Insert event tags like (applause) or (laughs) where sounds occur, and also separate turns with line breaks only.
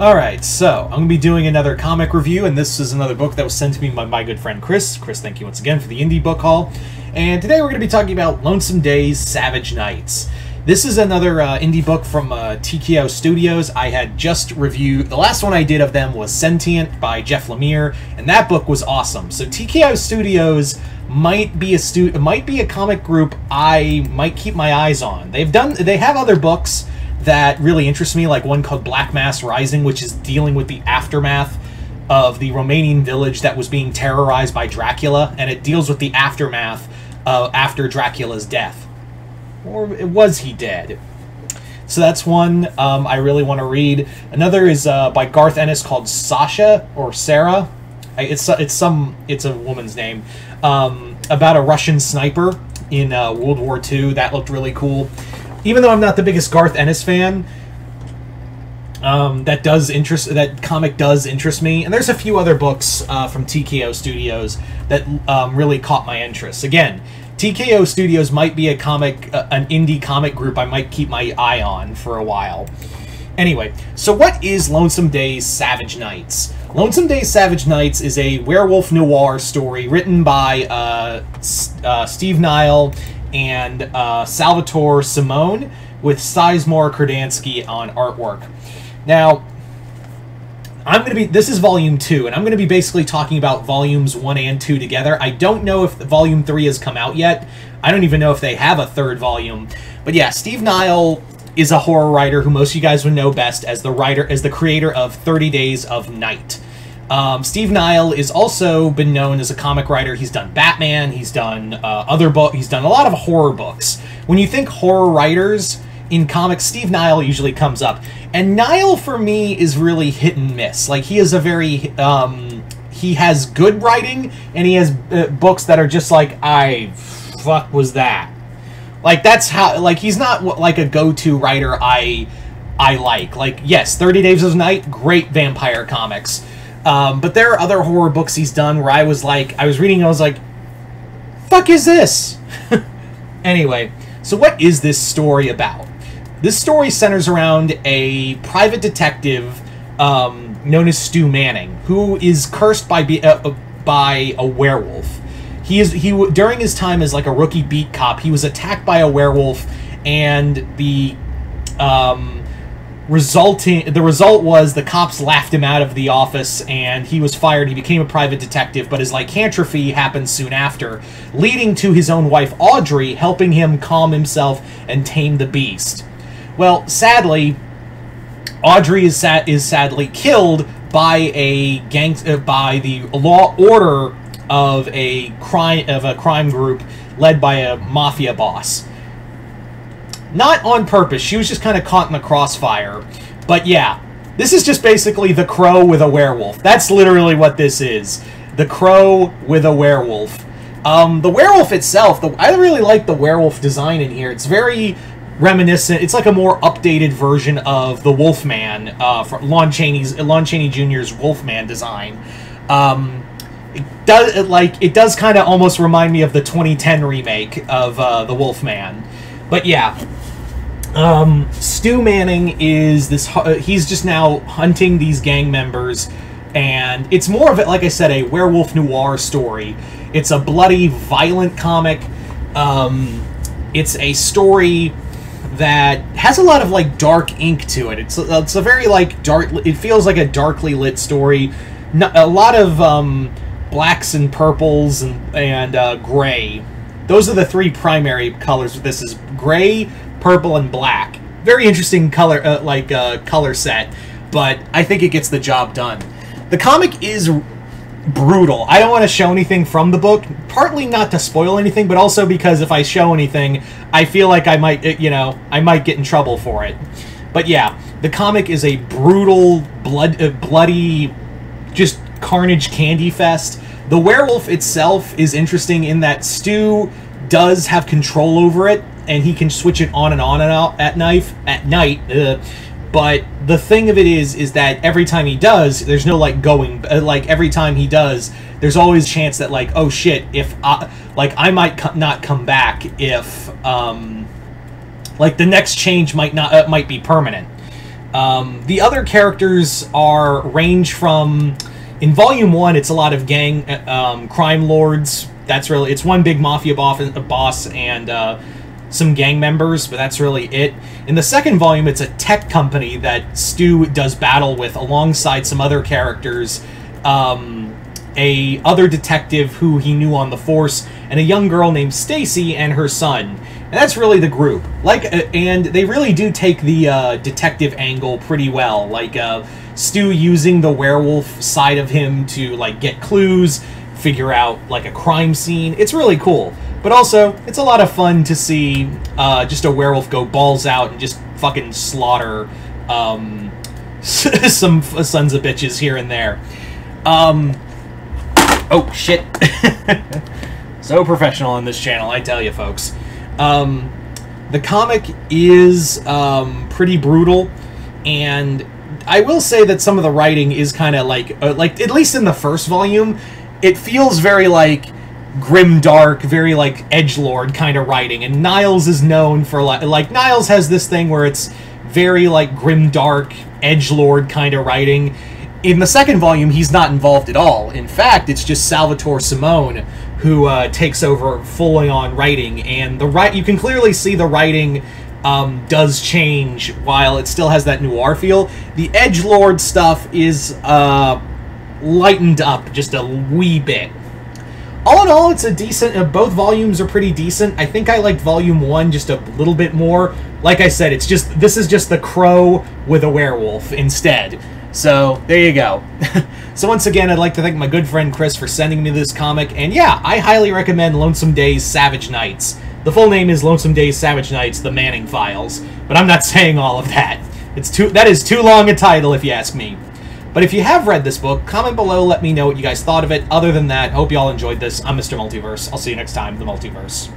Alright, so I'm going to be doing another comic review, and this is another book that was sent to me by my good friend Chris. Chris, thank you once again for the Indie Book Haul. And today we're going to be talking about Lonesome Days, Savage Nights. This is another uh, indie book from uh, TKO Studios. I had just reviewed, the last one I did of them was Sentient by Jeff Lemire, and that book was awesome. So TKO Studios might be a stu- might be a comic group I might keep my eyes on. They've done, they have other books that really interests me, like one called Black Mass Rising, which is dealing with the aftermath of the Romanian village that was being terrorized by Dracula, and it deals with the aftermath uh, after Dracula's death. Or was he dead? So that's one um, I really want to read. Another is uh, by Garth Ennis called Sasha or Sarah. It's it's some it's a woman's name um, about a Russian sniper in uh, World War II. That looked really cool even though I'm not the biggest Garth Ennis fan, um, that does interest that comic does interest me, and there's a few other books uh, from TKO Studios that um, really caught my interest. Again, TKO Studios might be a comic, uh, an indie comic group I might keep my eye on for a while. Anyway, so what is Lonesome Days Savage Nights? Lonesome Days Savage Nights is a werewolf noir story written by uh, uh Steve Niles and uh, Salvatore Simeone with Sizemore Kurdansky on artwork. Now, I'm going to be, this is volume two, and I'm going to be basically talking about volumes one and two together. I don't know if volume three has come out yet. I don't even know if they have a third volume. But yeah, Steve Niles is a horror writer who most of you guys would know best as the writer, as the creator of 30 Days of Night. Um, Steve Niles is also been known as a comic writer. He's done Batman. He's done uh, other book. He's done a lot of horror books. When you think horror writers in comics, Steve Niles usually comes up. And Niles for me is really hit and miss. Like he is a very um, he has good writing, and he has uh, books that are just like I fuck was that. Like that's how like he's not like a go-to writer I I like. Like yes, 30 Days of Night, great vampire comics. Um, but there are other horror books he's done where I was like, I was reading, and I was like, fuck is this? (laughs) anyway, so what is this story about? This story centers around a private detective um, known as Stu Manning, who is cursed by be, uh, uh by a werewolf. He is he during his time as like a rookie beat cop, he was attacked by a werewolf, and the um, resulting the result was the cops laughed him out of the office and he was fired. He became a private detective but his lycanthropy happened soon after leading to his own wife audrey helping him calm himself and tame the beast. Well sadly audrey is sad is sadly killed by a gang uh, by the law order of a crime of a crime group led by a mafia boss not on purpose. She was just kind of caught in the crossfire. But yeah, this is just basically the crow with a werewolf. That's literally what this is. The crow with a werewolf. Um, the werewolf itself, the, I really like the werewolf design in here. It's very reminiscent. It's like a more updated version of the Wolfman uh, Lon Chaney's Lon Chaney Jr.'s Wolfman design. Um, it does it, like it does kind of almost remind me of the 2010 remake of uh, the Wolfman. But yeah, um, Stu Manning is this. Uh, he's just now hunting these gang members, and it's more of it, like I said, a werewolf noir story. It's a bloody, violent comic. Um, it's a story that has a lot of like dark ink to it. It's it's a very like dark. It feels like a darkly lit story. Not, a lot of um, blacks and purples and and uh, gray. Those are the three primary colors. This is gray, purple and black. Very interesting color, uh, like uh, color set, but I think it gets the job done. The comic is brutal. I don't want to show anything from the book, partly not to spoil anything, but also because if I show anything, I feel like I might, uh, you know, I might get in trouble for it. But yeah, the comic is a brutal, blood, uh, bloody, just carnage candy fest. The werewolf itself is interesting in that Stu does have control over it, and he can switch it on and on and out at knife at night. Uh, but the thing of it is, is that every time he does, there's no like going. Uh, like every time he does, there's always a chance that like, oh shit, if I, like I might co- not come back if um, like the next change might not uh, might be permanent. Um, the other characters are range from in volume one, it's a lot of gang uh, um, crime lords. That's really it's one big mafia boss and uh, some gang members, but that's really it. In the second volume, it's a tech company that Stu does battle with alongside some other characters. Um, a other detective who he knew on the force, and a young girl named Stacy and her son. And that's really the group. Like, uh, and they really do take the uh, detective angle pretty well. Like, uh, Stu using the werewolf side of him to like get clues, figure out like a crime scene. It's really cool. But also, it's a lot of fun to see uh, just a werewolf go balls out and just fucking slaughter um, (laughs) some sons of bitches here and there. Um, oh shit! (laughs) so professional on this channel, I tell you, folks. Um, the comic is um, pretty brutal, and I will say that some of the writing is kind of like, uh, like at least in the first volume, it feels very like grim dark, very like edge lord kind of writing. And Niles is known for like, like Niles has this thing where it's very like grim dark edge lord kind of writing. In the second volume, he's not involved at all. In fact, it's just Salvatore Simeone who uh, takes over fully on writing, and the right you can clearly see the writing um, does change while it still has that noir feel. The edge lord stuff is uh, lightened up just a wee bit. All in all, it's a decent. Uh, both volumes are pretty decent. I think I liked volume one just a little bit more. Like I said, it's just this is just the crow with a werewolf instead. So there you go. (laughs) so once again, I'd like to thank my good friend Chris for sending me this comic, and yeah, I highly recommend Lonesome Days Savage Nights. The full name is Lonesome Days Savage Nights: The Manning Files, but I'm not (laughs) saying all of that. It's too that is too long a title if you ask me. But if you have read this book, comment below, let me know what you guys thought of it. Other than that, hope you all enjoyed this. I'm Mr. Multiverse. I'll see you next time, The Multiverse.